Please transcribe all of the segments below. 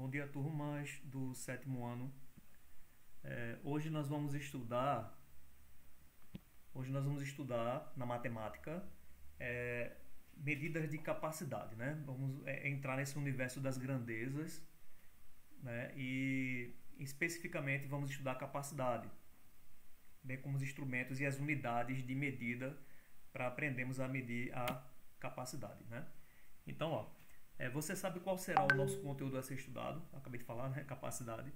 Bom dia, turmas do sétimo ano. É, hoje nós vamos estudar. Hoje nós vamos estudar na matemática é, medidas de capacidade, né? Vamos é, entrar nesse universo das grandezas, né? E especificamente vamos estudar capacidade, bem como os instrumentos e as unidades de medida para aprendermos a medir a capacidade, né? Então, ó, é, você sabe qual será o nosso conteúdo a ser estudado? Acabei de falar, né? Capacidade.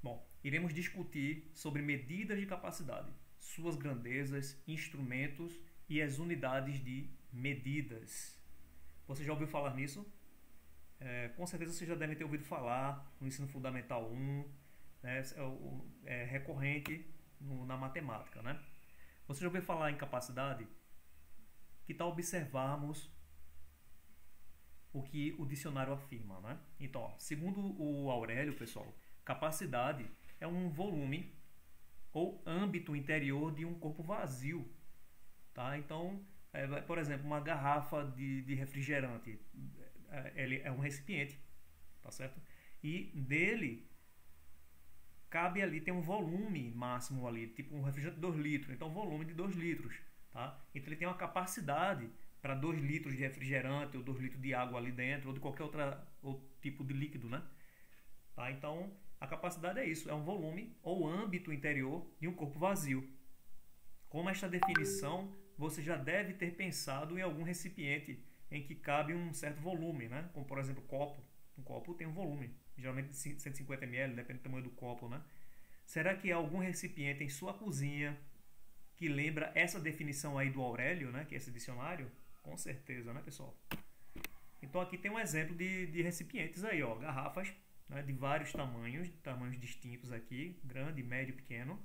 Bom, iremos discutir sobre medidas de capacidade, suas grandezas, instrumentos e as unidades de medidas. Você já ouviu falar nisso? É, com certeza você já deve ter ouvido falar no ensino fundamental 1, né? é, é recorrente no, na matemática. Né? Você já ouviu falar em capacidade? Que tal observarmos o que o dicionário afirma, né? Então, ó, segundo o Aurélio, pessoal, capacidade é um volume ou âmbito interior de um corpo vazio, tá? Então, é, por exemplo, uma garrafa de, de refrigerante, é, ele é um recipiente, tá certo? E dele cabe ali, tem um volume máximo ali, tipo um refrigerante de 2 litros, então volume de 2 litros, tá? Então ele tem uma capacidade para 2 litros de refrigerante ou 2 litros de água ali dentro ou de qualquer outra, outro tipo de líquido, né? Tá? Então, a capacidade é isso, é um volume ou âmbito interior de um corpo vazio. Com esta definição, você já deve ter pensado em algum recipiente em que cabe um certo volume, né? Como por exemplo, copo. Um copo tem um volume, geralmente de 150 ml, depende do tamanho do copo, né? Será que há algum recipiente em sua cozinha que lembra essa definição aí do Aurélio, né? Que é esse dicionário? Com certeza, né, pessoal? Então aqui tem um exemplo de, de recipientes aí, ó, garrafas né, de vários tamanhos, tamanhos distintos aqui, grande, médio, pequeno,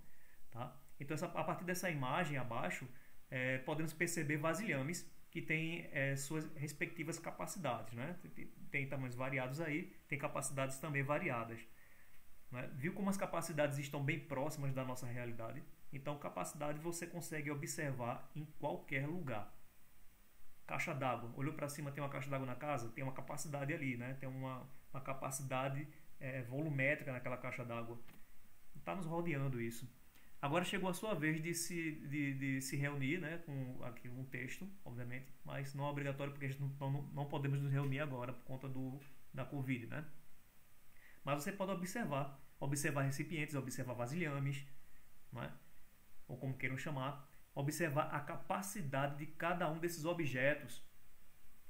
tá? Então essa, a partir dessa imagem abaixo, é, podemos perceber vasilhames que têm é, suas respectivas capacidades, né? Tem, tamanhos variados aí, tem capacidades também variadas. Né? Viu como as capacidades estão bem próximas da nossa realidade? Então capacidade você consegue observar em qualquer lugar caixa d'água. Olhou para cima, tem uma caixa d'água na casa? Tem uma capacidade ali, né? Tem uma, uma capacidade é, volumétrica naquela caixa d'água. Está nos rodeando isso. Agora chegou a sua vez de se, de, de se reunir, né? Com aqui um texto, obviamente, mas não é obrigatório porque a gente não, não, não podemos nos reunir agora por conta do, da Covid, né? Mas você pode observar, observar recipientes, observar vasilhames, é? ou como queiram chamar, observar a capacidade de cada um desses objetos.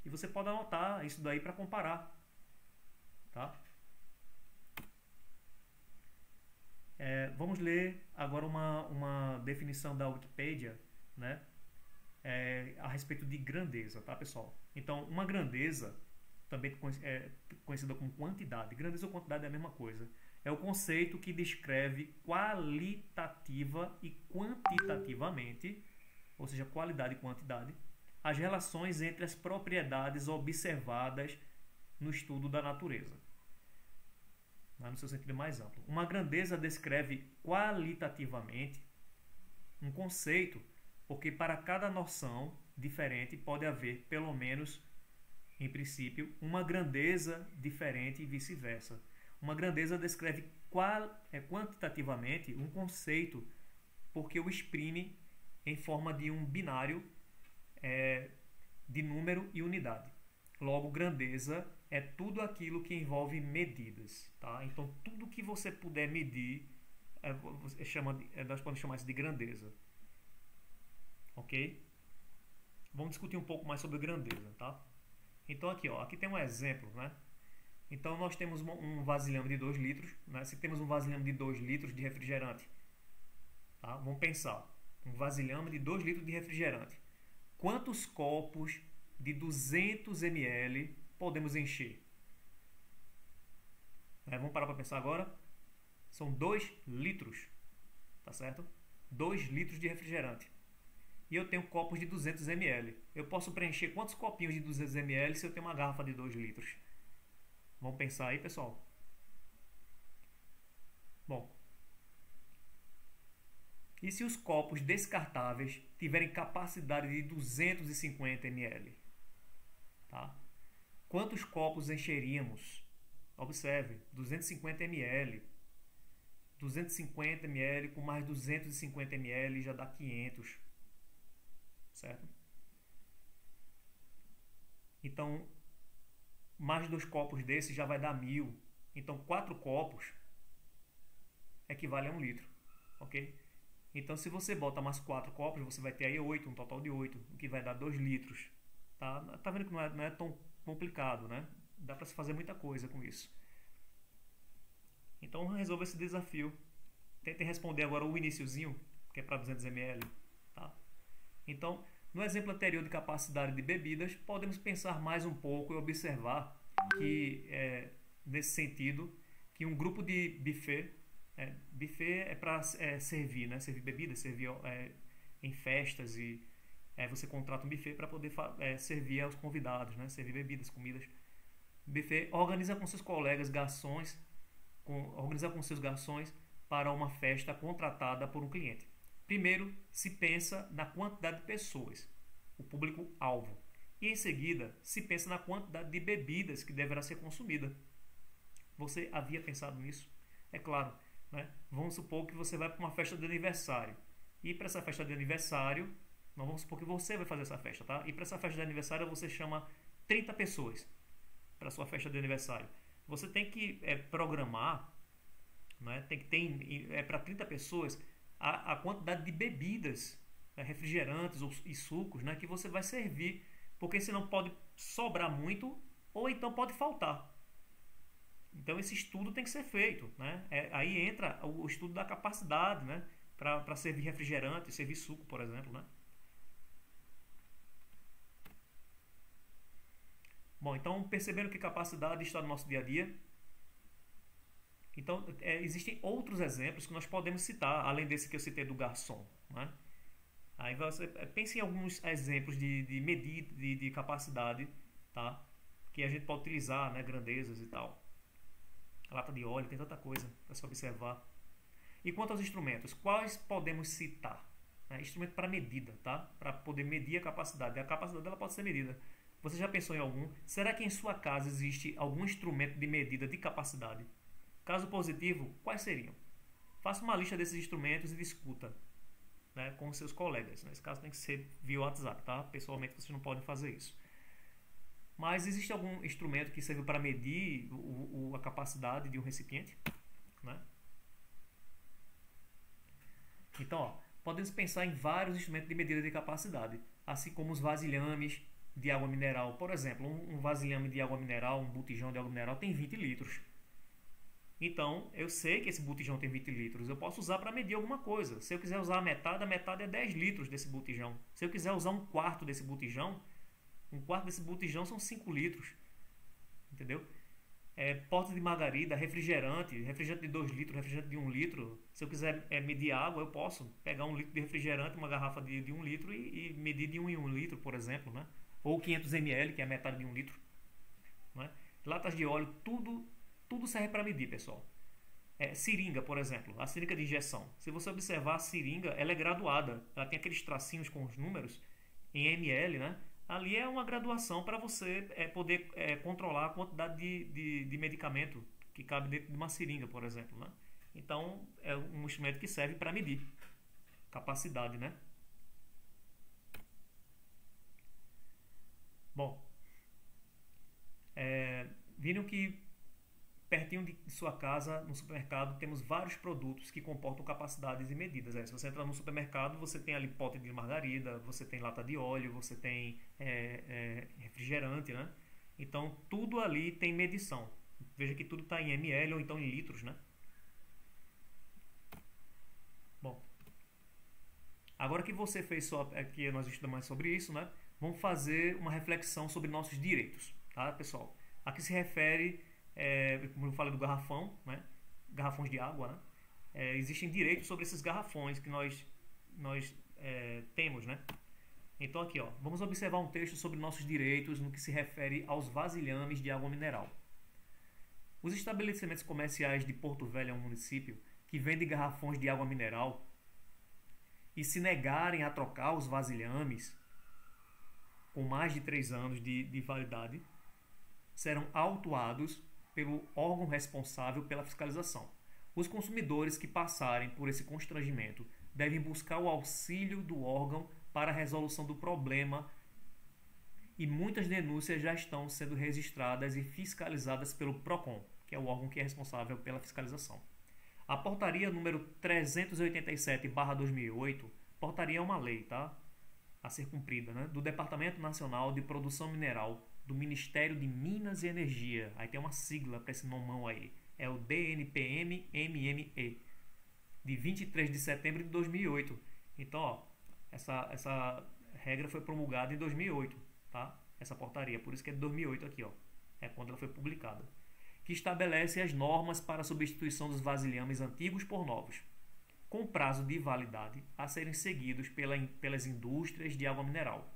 E você pode anotar isso daí para comparar. Tá? É, vamos ler agora uma, uma definição da Wikipedia né? É, a respeito de grandeza, tá pessoal? Então, uma grandeza, também é conhecida como quantidade, grandeza ou quantidade é a mesma coisa é o conceito que descreve qualitativa e quantitativamente, ou seja, qualidade e quantidade, as relações entre as propriedades observadas no estudo da natureza. No seu sentido mais amplo. Uma grandeza descreve qualitativamente um conceito, porque para cada noção diferente pode haver, pelo menos em princípio, uma grandeza diferente e vice-versa. Uma grandeza descreve qual, é, quantitativamente um conceito porque o exprime em forma de um binário é, de número e unidade. Logo, grandeza é tudo aquilo que envolve medidas. Tá? Então, tudo que você puder medir, é, você chama de, é, nós podemos chamar isso de grandeza. Ok? Vamos discutir um pouco mais sobre grandeza. Tá? Então, aqui, ó, aqui tem um exemplo. Né? Então nós temos um vasilhame de 2 litros. Né? Se temos um vasilhame de 2 litros de refrigerante, tá? vamos pensar. Um vasilhame de 2 litros de refrigerante. Quantos copos de 200 ml podemos encher? É, vamos parar para pensar agora. São 2 litros. Tá certo? 2 litros de refrigerante. E eu tenho copos de 200 ml. Eu posso preencher quantos copinhos de 200 ml se eu tenho uma garrafa de 2 litros? Vamos pensar aí, pessoal? Bom, e se os copos descartáveis tiverem capacidade de 250 ml? Tá? Quantos copos encheríamos? Observe, 250 ml. 250 ml com mais 250 ml já dá 500. Certo? Então, mais dois copos desses já vai dar mil. Então, quatro copos equivale a um litro. Ok? Então, se você bota mais quatro copos, você vai ter aí oito, um total de oito, o que vai dar dois litros. Tá, tá vendo que não é, não é tão complicado, né? Dá para se fazer muita coisa com isso. Então, resolva esse desafio. Tente responder agora o iníciozinho, que é para 200 ml. Tá? Então, no exemplo anterior de capacidade de bebidas, podemos pensar mais um pouco e observar que, é, nesse sentido, que um grupo de buffet, é, buffet é para é, servir, né? servir bebidas, servir é, em festas e é, você contrata um buffet para poder é, servir aos convidados, né? servir bebidas, comidas. O buffet organiza com seus colegas garçons, com, organiza com seus garçons para uma festa contratada por um cliente. Primeiro, se pensa na quantidade de pessoas, o público-alvo. E em seguida, se pensa na quantidade de bebidas que deverá ser consumida. Você havia pensado nisso? É claro, né? vamos supor que você vai para uma festa de aniversário. E para essa festa de aniversário, não vamos supor que você vai fazer essa festa, tá? E para essa festa de aniversário você chama 30 pessoas para sua festa de aniversário. Você tem que é, programar, né? tem que ter é, para 30 pessoas a, a quantidade de bebidas, né, refrigerantes ou, e sucos né, que você vai servir, porque senão pode sobrar muito ou então pode faltar. Então esse estudo tem que ser feito. Né? É, aí entra o, estudo da capacidade né? para servir refrigerante, servir suco, por exemplo. Né? Bom, então percebendo que capacidade está no nosso dia a dia, então, é, existem outros exemplos que nós podemos citar, além desse que eu citei do garçom. Né? Aí você é, pense em alguns exemplos de, de medida, de, de, capacidade, tá? que a gente pode utilizar, né? grandezas e tal. lata de óleo, tem tanta coisa para se observar. E quanto aos instrumentos, quais podemos citar? Né? Instrumento para medida, tá? Para poder medir a capacidade. A capacidade dela pode ser medida. Você já pensou em algum? Será que em sua casa existe algum instrumento de medida de capacidade? Caso positivo, quais seriam? Faça uma lista desses instrumentos e discuta né, com seus colegas. Nesse caso tem que ser via WhatsApp, tá? Pessoalmente vocês não podem fazer isso. Mas existe algum instrumento que serve para medir o, o, a capacidade de um recipiente? Né? Então, ó, podemos pensar em vários instrumentos de medida de capacidade, assim como os vasilhames de água mineral. Por exemplo, um, um vasilhame de água mineral, um botijão de água mineral tem 20 litros. Então, eu sei que esse botijão tem 20 litros. Eu posso usar para medir alguma coisa. Se eu quiser usar a metade, a metade é 10 litros desse botijão. Se eu quiser usar um quarto desse botijão, um quarto desse botijão são 5 litros. Entendeu? É, porta de margarida, refrigerante, refrigerante de 2 litros, refrigerante de 1 um litro. Se eu quiser é, medir água, eu posso pegar um litro de refrigerante, uma garrafa de, de 1 um litro e, e, medir de 1 um em 1 um litro, por exemplo. Né? Ou 500 ml, que é a metade de 1 um litro. Né? Latas de óleo, tudo tudo serve para medir, pessoal. É, seringa, por exemplo, a seringa de injeção. Se você observar a seringa, ela é graduada. Ela tem aqueles tracinhos com os números em ml, né? Ali é uma graduação para você é, poder é, controlar a quantidade de, de, de, medicamento que cabe dentro de uma seringa, por exemplo, né? Então, é um instrumento que serve para medir capacidade, né? Bom, é, viram que pertinho de sua casa, no supermercado, temos vários produtos que comportam capacidades e medidas. Aí, se você entrar no supermercado, você tem ali pote de margarida, você tem lata de óleo, você tem é, é, refrigerante, né? Então, tudo ali tem medição. Veja que tudo está em ml ou então em litros, né? Bom, agora que você fez só, é nós estudamos mais sobre isso, né? Vamos fazer uma reflexão sobre nossos direitos, tá, pessoal? Aqui se refere é, como eu falei do garrafão, né? garrafões de água, né? É, existem direitos sobre esses garrafões que nós, nós é, temos, né? Então aqui, ó, vamos observar um texto sobre nossos direitos no que se refere aos vasilhames de água mineral. Os estabelecimentos comerciais de Porto Velho é um município que vendem garrafões de água mineral e se negarem a trocar os vasilhames com mais de três anos de, de validade serão autuados pelo órgão responsável pela fiscalização. Os consumidores que passarem por esse constrangimento devem buscar o auxílio do órgão para a resolução do problema e muitas denúncias já estão sendo registradas e fiscalizadas pelo PROCON, que é o órgão que é responsável pela fiscalização. A portaria número 387/2008, portaria é uma lei, tá? A ser cumprida, né? Do Departamento Nacional de Produção Mineral do Ministério de Minas e Energia. Aí tem uma sigla para esse nomão aí. É o DNPM-MME, de 23 de setembro de 2008. Então, ó, essa, essa regra foi promulgada em 2008, tá? Essa portaria, por isso que é de 2008 aqui, ó. É quando ela foi publicada. Que estabelece as normas para a substituição dos vasilhames antigos por novos, com prazo de validade a serem seguidos pela, pelas indústrias de água mineral.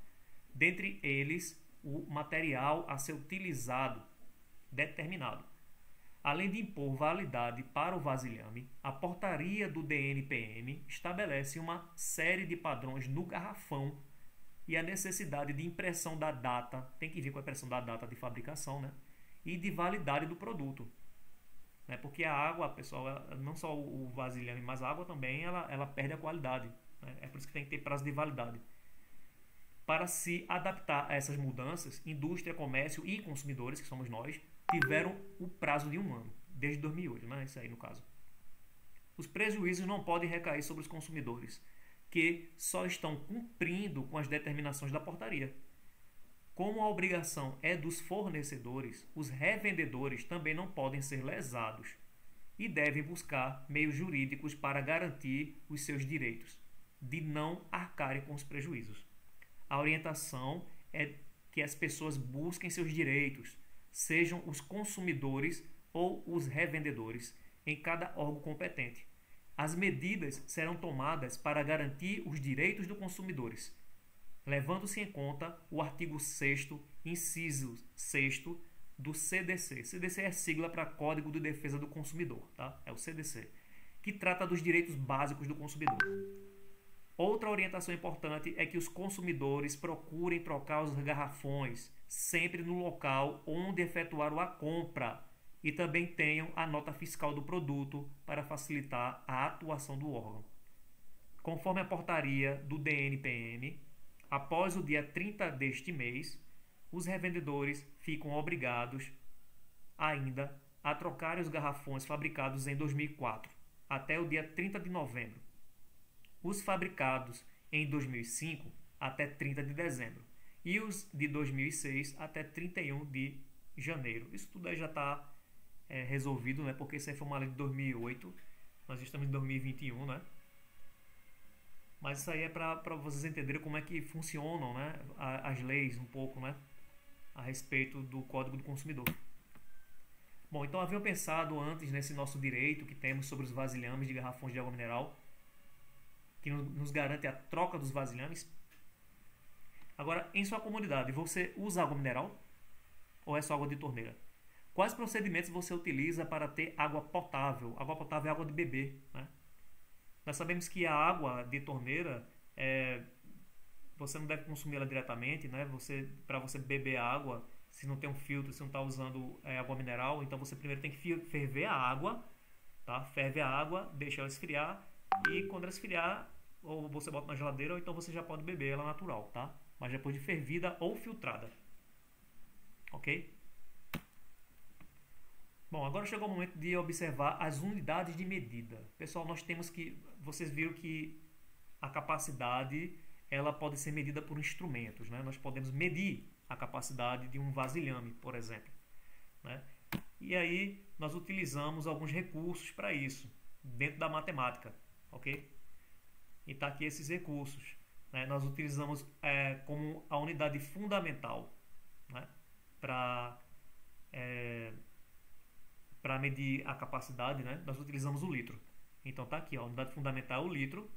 Dentre eles, o material a ser utilizado determinado. Além de impor validade para o vasilhame, a portaria do DNPM estabelece uma série de padrões no garrafão e a necessidade de impressão da data, tem que vir com a impressão da data de fabricação, né? E de validade do produto. Né? Porque a água, pessoal, não só o vasilhame, mas a água também, ela, ela perde a qualidade. Né? É por isso que tem que ter prazo de validade. Para se adaptar a essas mudanças, indústria, comércio e consumidores, que somos nós, tiveram o prazo de um ano, desde 2008, né? Isso aí no caso. Os prejuízos não podem recair sobre os consumidores, que só estão cumprindo com as determinações da portaria. Como a obrigação é dos fornecedores, os revendedores também não podem ser lesados e devem buscar meios jurídicos para garantir os seus direitos, de não arcarem com os prejuízos. A orientação é que as pessoas busquem seus direitos, sejam os consumidores ou os revendedores, em cada órgão competente. As medidas serão tomadas para garantir os direitos dos consumidores, levando-se em conta o artigo 6, inciso 6 do CDC. CDC é sigla para Código de Defesa do Consumidor, tá? É o CDC, que trata dos direitos básicos do consumidor. Outra orientação importante é que os consumidores procurem trocar os garrafões sempre no local onde efetuaram a compra e também tenham a nota fiscal do produto para facilitar a atuação do órgão. Conforme a portaria do DNPM, após o dia 30 deste mês, os revendedores ficam obrigados ainda a trocar os garrafões fabricados em 2004 até o dia 30 de novembro os fabricados em 2005 até 30 de dezembro e os de 2006 até 31 de janeiro. Isso tudo aí já está é, resolvido, né? Porque isso aí foi uma lei de 2008, nós estamos em 2021, né? Mas isso aí é para vocês entenderem como é que funcionam né? as leis um pouco, né? A respeito do Código do Consumidor. Bom, então haviam pensado antes nesse nosso direito que temos sobre os vasilhames de garrafões de água mineral que nos garante a troca dos vasilhames. Agora, em sua comunidade, você usa água mineral ou é só água de torneira? Quais procedimentos você utiliza para ter água potável? Água potável é água de beber. Né? Nós sabemos que a água de torneira é, você não deve consumir ela diretamente, né? Você para você beber água, se não tem um filtro, se não está usando é, água mineral, então você primeiro tem que ferver a água, tá? Ferve a água, deixa ela esfriar e quando ela esfriar, ou você bota na geladeira, ou então você já pode beber ela natural, tá? Mas depois de fervida ou filtrada. Ok? Bom, agora chegou o momento de observar as unidades de medida. Pessoal, nós temos que... Vocês viram que a capacidade ela pode ser medida por instrumentos, né? Nós podemos medir a capacidade de um vasilhame, por exemplo, né? E aí nós utilizamos alguns recursos para isso, dentro da matemática, ok? e está aqui esses recursos. Né? Nós utilizamos é, como a unidade fundamental né? para é, para medir a capacidade, né? nós utilizamos o litro. Então tá aqui, ó, a unidade fundamental é o litro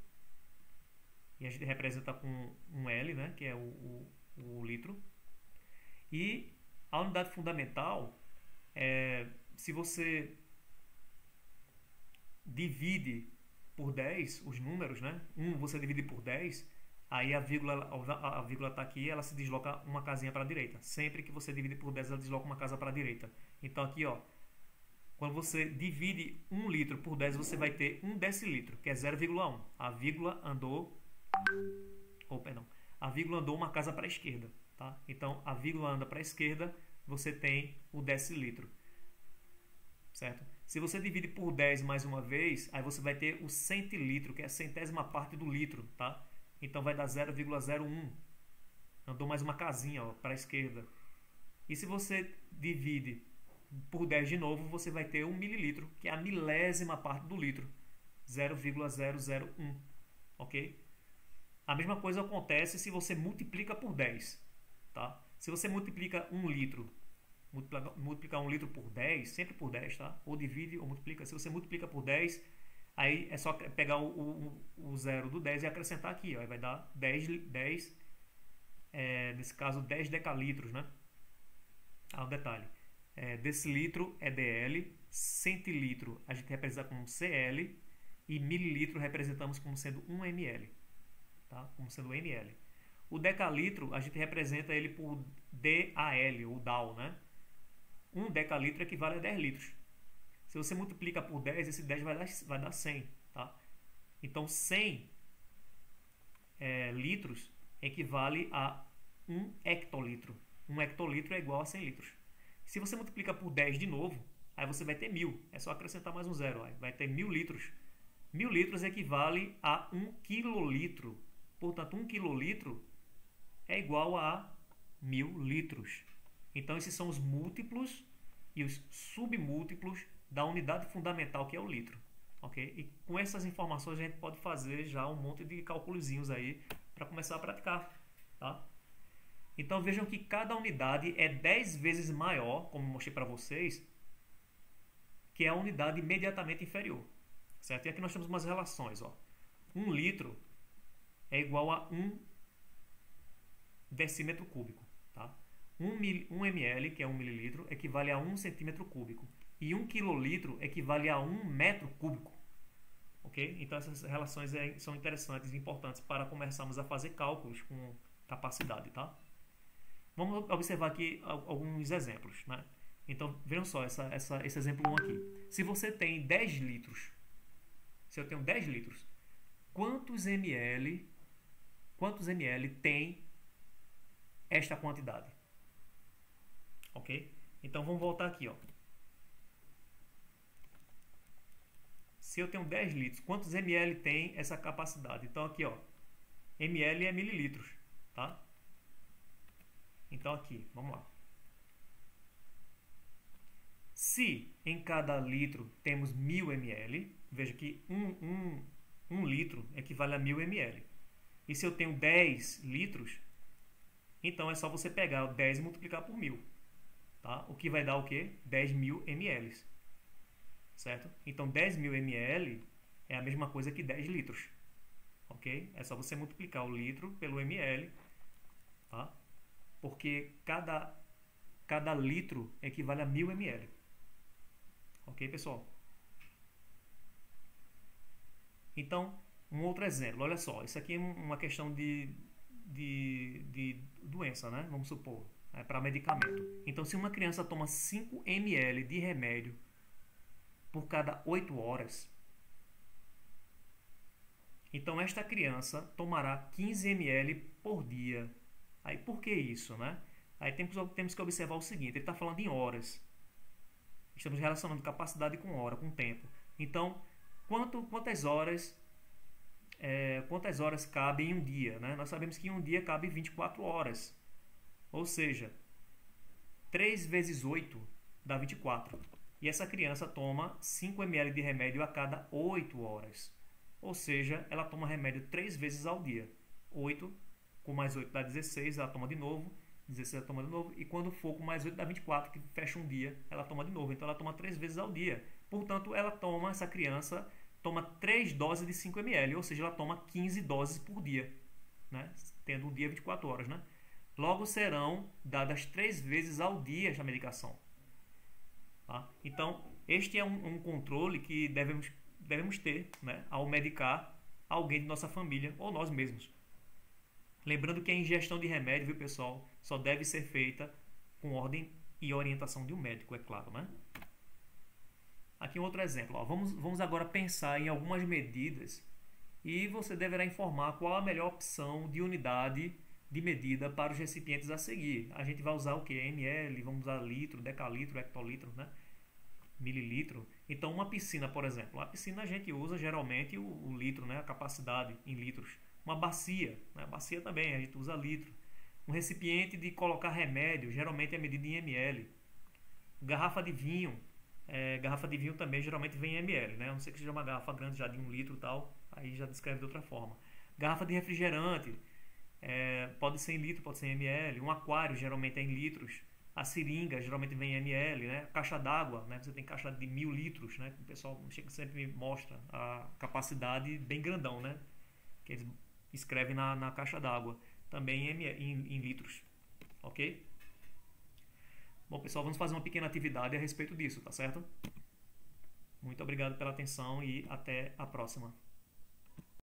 e a gente representa com um L, né? que é o, o, o litro. E a unidade fundamental, é, se você divide por 10, os números, né? 1 você divide por 10, aí a vírgula a, vírgula está aqui, ela se desloca uma casinha para a direita. Sempre que você divide por 10, ela desloca uma casa para a direita. Então aqui, ó, Quando você divide 1 litro por 10, você vai ter 1 decilitro, que é 0,1. A vírgula andou... Oh, perdão. A vírgula andou uma casa para a esquerda. Tá? Então, a vírgula anda para a esquerda, você tem o decilitro. Certo? Se você divide por 10 mais uma vez, aí você vai ter o centilitro, que é a centésima parte do litro. Tá? Então, vai dar 0,01. Andou mais uma casinha para a esquerda. E se você divide por 10 de novo, você vai ter 1 mililitro, que é a milésima parte do litro, 0,001, ok? A mesma coisa acontece se você multiplica por 10, tá? Se você multiplica 1 litro, multiplicar 1 litro por 10, sempre por 10, tá? Ou divide ou multiplica. Se você multiplica por 10, aí é só pegar o, o, o zero do 10 e acrescentar aqui, ó, vai dar 10, 10 é, nesse caso 10 decalitros, né? Ah, um detalhe é, decilitro é DL, centilitro a gente representa como CL e mililitro representamos como sendo 1 ml, tá? como sendo ml. O decalitro a gente representa ele por DAL, ou DAL, né? 1 decalitro equivale a 10 litros. Se você multiplica por 10, esse 10 vai dar, vai dar 100, tá? Então 100 é, litros equivale a 1 hectolitro. 1 hectolitro é igual a 100 litros. Se você multiplica por 10 de novo, aí você vai ter mil. É só acrescentar mais um zero. Aí vai ter mil litros. Mil litros equivale a um quilolitro. Portanto, um quilolitro é igual a mil litros. Então, esses são os múltiplos e os submúltiplos da unidade fundamental que é o litro. Ok? E com essas informações a gente pode fazer já um monte de cálculozinhos aí para começar a praticar. Tá? Então vejam que cada unidade é 10 vezes maior, como mostrei para vocês, que a unidade imediatamente inferior. Certo? E aqui nós temos umas relações. Ó. 1 litro é igual a 1 decímetro cúbico. Tá? 1, mil, 1 ml, que é 1 mililitro, equivale a 1 centímetro cúbico. E 1 quilolitro equivale a 1 metro cúbico. Ok? Então essas relações é, são interessantes e importantes para começarmos a fazer cálculos com capacidade. Tá? Vamos observar aqui alguns exemplos. Né? Então, vejam só essa, essa, esse exemplo 1 aqui. Se você tem 10 litros, se eu tenho 10 litros, quantos ml, quantos ml tem esta quantidade? Ok? Então, vamos voltar aqui. Ó. Se eu tenho 10 litros, quantos ml tem essa capacidade? Então, aqui, ó, ml é mililitros, tá? Então aqui, vamos lá. Se em cada litro temos 1000 ml, veja que 1 um, um, um litro equivale a 1000 ml. E se eu tenho 10 litros, então é só você pegar o 10 e multiplicar por 1000. Tá? O que vai dar o quê? 10 mil ml. Certo? Então 10 mil ml é a mesma coisa que 10 litros. Ok? É só você multiplicar o litro pelo ml. Tá? porque cada, cada litro equivale a 1000 ml. Ok, pessoal? Então, um outro exemplo. Olha só, isso aqui é uma questão de, de, de doença, né? Vamos supor, é para medicamento. Então, se uma criança toma 5 ml de remédio por cada 8 horas, então esta criança tomará 15 ml por dia Aí por que isso, né? Aí temos, temos que observar o seguinte, ele está falando em horas. Estamos relacionando capacidade com hora, com tempo. Então, quanto, quantas horas é, quantas horas cabe em um dia? Né? Nós sabemos que em um dia cabe 24 horas. Ou seja, 3 vezes 8 dá 24. E essa criança toma 5 ml de remédio a cada 8 horas. Ou seja, ela toma remédio 3 vezes ao dia. 8 com mais 8 dá 16, ela toma de novo. 16 ela toma de novo. E quando for com mais 8 dá 24, que fecha um dia, ela toma de novo. Então ela toma 3 vezes ao dia. Portanto, ela toma, essa criança toma 3 doses de 5 ml, ou seja, ela toma 15 doses por dia, né? tendo um dia 24 horas. Né? Logo serão dadas 3 vezes ao dia esta medicação. Tá? Então, este é um, um, controle que devemos, devemos ter né? ao medicar alguém de nossa família ou nós mesmos. Lembrando que a ingestão de remédio, viu pessoal, só deve ser feita com ordem e orientação de um médico, é claro, né? Aqui um outro exemplo. Ó. Vamos, vamos agora pensar em algumas medidas e você deverá informar qual a melhor opção de unidade de medida para os recipientes a seguir. A gente vai usar o que? ml, vamos usar litro, decalitro, hectolitro, né? mililitro. Então, uma piscina, por exemplo. A piscina a gente usa geralmente o, o litro, né? a capacidade em litros. Uma bacia, né? a bacia também a gente usa litro. Um recipiente de colocar remédio, geralmente é medido em ml. Garrafa de vinho, é, garrafa de vinho também geralmente vem em ml, né? A não sei que seja uma garrafa grande já de um litro e tal, aí já descreve de outra forma. Garrafa de refrigerante, é, pode ser em litro, pode ser em ml. Um aquário geralmente é em litros. A seringa geralmente vem em ml, né? Caixa d'água, né? Você tem caixa de mil litros, né? O pessoal sempre me mostra a capacidade bem grandão, né? Que eles escrevem na, na caixa d'água, também em, em, em litros, ok? Bom, pessoal, vamos fazer uma pequena atividade a respeito disso, tá certo? Muito obrigado pela atenção e até a próxima.